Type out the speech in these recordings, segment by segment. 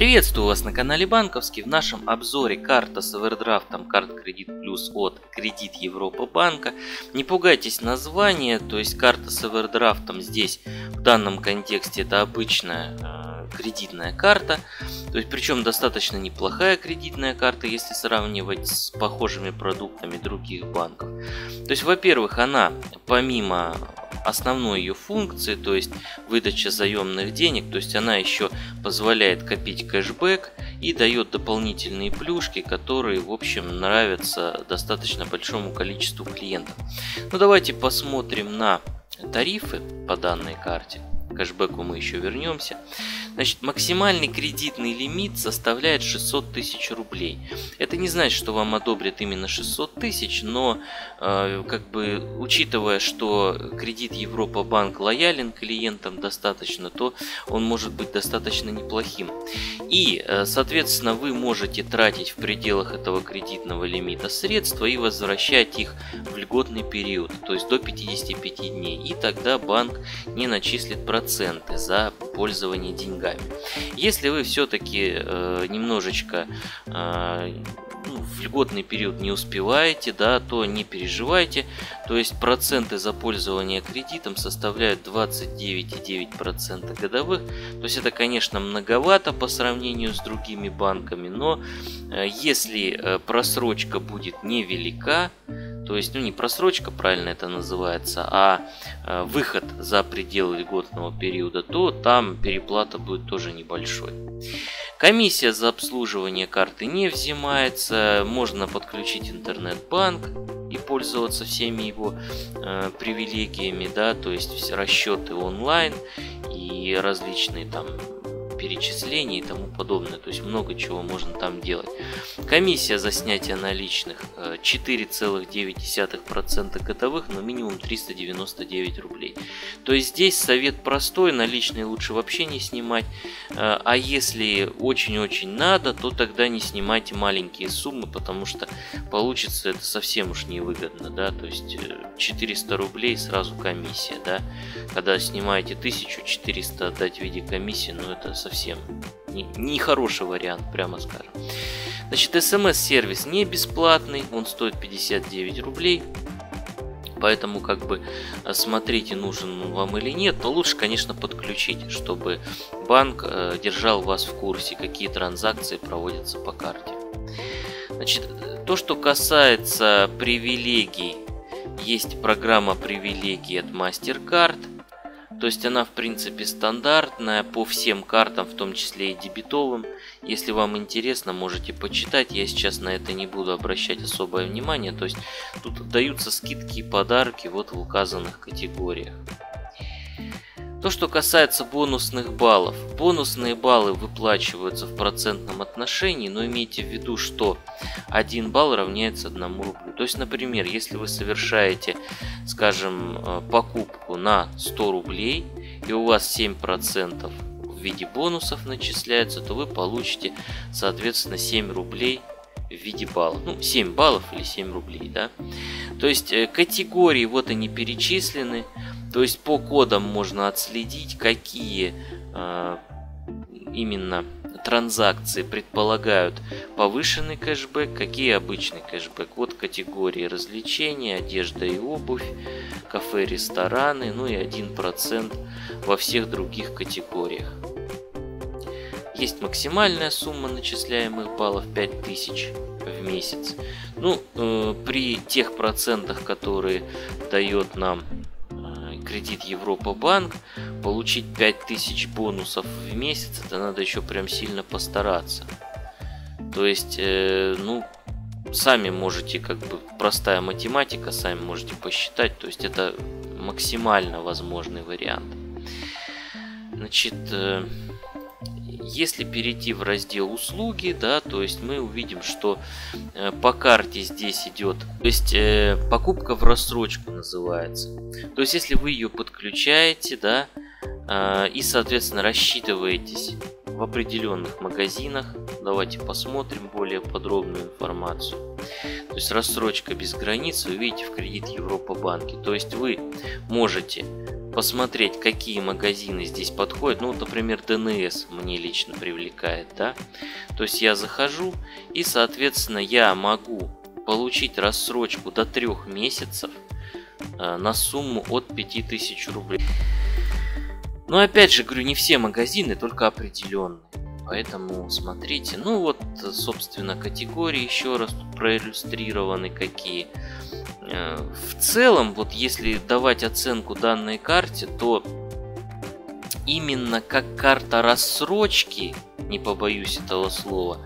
Приветствую вас на канале Банковский. В нашем обзоре карта с овердрафтом карт Кредит Плюс от Кредит Европа Банка. Не пугайтесь названия, то есть карта с овердрафтом здесь в данном контексте это обычная э, кредитная карта. То есть причем достаточно неплохая кредитная карта, если сравнивать с похожими продуктами других банков. То есть, во-первых, она помимо основной ее функции, то есть выдача заемных денег, то есть она еще позволяет копить кэшбэк и дает дополнительные плюшки, которые, в общем, нравятся достаточно большому количеству клиентов. Ну давайте посмотрим на тарифы по данной карте. К кэшбэку мы еще вернемся. Значит, максимальный кредитный лимит составляет 600 тысяч рублей. Это не значит, что вам одобрят именно 600 тысяч, но э, как бы учитывая, что кредит Европа Банк лоялен клиентам достаточно, то он может быть достаточно неплохим. И, э, соответственно, вы можете тратить в пределах этого кредитного лимита средства и возвращать их в льготный период, то есть до 55 дней. И тогда банк не начислит проценты за пользование деньгами. Если вы все-таки э, немножечко э, ну, в льготный период не успеваете, да, то не переживайте. То есть проценты за пользование кредитом составляют 29,9% годовых. То есть это, конечно, многовато по сравнению с другими банками, но э, если э, просрочка будет невелика, то есть, ну не просрочка, правильно это называется, а э, выход за пределы льготного периода, то там переплата будет тоже небольшой. Комиссия за обслуживание карты не взимается, можно подключить интернет-банк и пользоваться всеми его э, привилегиями, да, то есть расчеты онлайн и различные там перечислений и тому подобное. То есть много чего можно там делать. Комиссия за снятие наличных 4,9% э, годовых, но минимум 399 рублей. То есть здесь совет простой, наличные лучше вообще не снимать. Э, а если очень-очень надо, то тогда не снимайте маленькие суммы, потому что получится это совсем уж невыгодно. Да? То есть 400 э, рублей сразу комиссия. Да? Когда снимаете 1400 отдать в виде комиссии, ну это совсем совсем не, не вариант, прямо скажем. Значит, смс-сервис не бесплатный, он стоит 59 рублей. Поэтому как бы э, смотрите, нужен он вам или нет, но лучше, конечно, подключить, чтобы банк э, держал вас в курсе, какие транзакции проводятся по карте. Значит, то, что касается привилегий, есть программа привилегий от MasterCard. То есть она в принципе стандартная по всем картам, в том числе и дебетовым. Если вам интересно, можете почитать. Я сейчас на это не буду обращать особое внимание. То есть тут даются скидки и подарки вот в указанных категориях. То, что касается бонусных баллов. Бонусные баллы выплачиваются в процентном отношении, но имейте в виду, что 1 балл равняется 1 рублю. То есть, например, если вы совершаете, скажем, э, покупку на 100 рублей, и у вас 7% в виде бонусов начисляется, то вы получите, соответственно, 7 рублей в виде баллов. Ну, 7 баллов или 7 рублей, да. То есть, э, категории вот они перечислены. То есть по кодам можно отследить, какие э, именно транзакции предполагают повышенный кэшбэк, какие обычный кэшбэк. Вот категории развлечения, одежда и обувь, кафе, рестораны, ну и 1% во всех других категориях. Есть максимальная сумма начисляемых баллов 5000 в месяц. Ну, э, при тех процентах, которые дает нам кредит Европа Банк, получить 5000 бонусов в месяц, это надо еще прям сильно постараться. То есть, э, ну, сами можете, как бы, простая математика, сами можете посчитать, то есть это максимально возможный вариант. Значит, э, если перейти в раздел услуги, да, то есть мы увидим, что э, по карте здесь идет, то есть э, покупка в рассрочку называется. То есть если вы ее подключаете, да, э, и соответственно рассчитываетесь в определенных магазинах, давайте посмотрим более подробную информацию. То есть рассрочка без границ вы видите в кредит Европа банке. То есть вы можете посмотреть, какие магазины здесь подходят. Ну, например, ДНС мне лично привлекает, да. То есть я захожу и, соответственно, я могу получить рассрочку до трех месяцев э, на сумму от 5000 рублей. Но опять же, говорю, не все магазины, только определенные. Поэтому смотрите. Ну вот, собственно, категории еще раз тут проиллюстрированы какие. Э, в целом, вот если давать оценку данной карте, то именно как карта рассрочки, не побоюсь этого слова,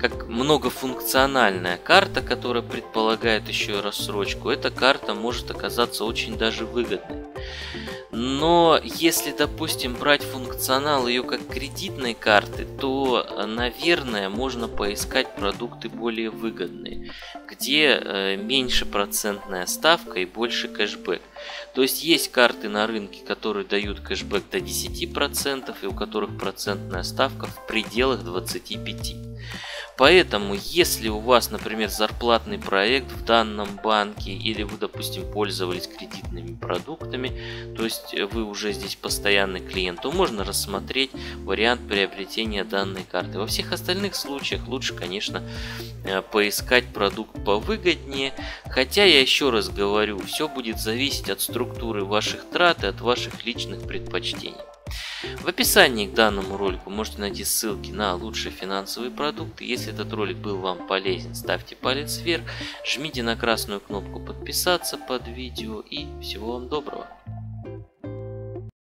как многофункциональная карта, которая предполагает еще и рассрочку, эта карта может оказаться очень даже выгодной. Но если, допустим, брать функционал ее как кредитной карты, то, наверное, можно поискать продукты более выгодные, где э, меньше процентная ставка и больше кэшбэк. То есть есть карты на рынке, которые дают кэшбэк до 10% и у которых процентная ставка в пределах 25%. Поэтому, если у вас, например, зарплатный проект в данном банке, или вы, допустим, пользовались кредитными продуктами, то есть вы уже здесь постоянный клиент, то можно рассмотреть вариант приобретения данной карты. Во всех остальных случаях лучше, конечно, э, поискать продукт повыгоднее. Хотя, я еще раз говорю, все будет зависеть от структуры ваших трат и от ваших личных предпочтений. В описании к данному ролику можете найти ссылки на лучшие финансовые продукты. Если этот ролик был вам полезен, ставьте палец вверх, жмите на красную кнопку подписаться под видео и всего вам доброго.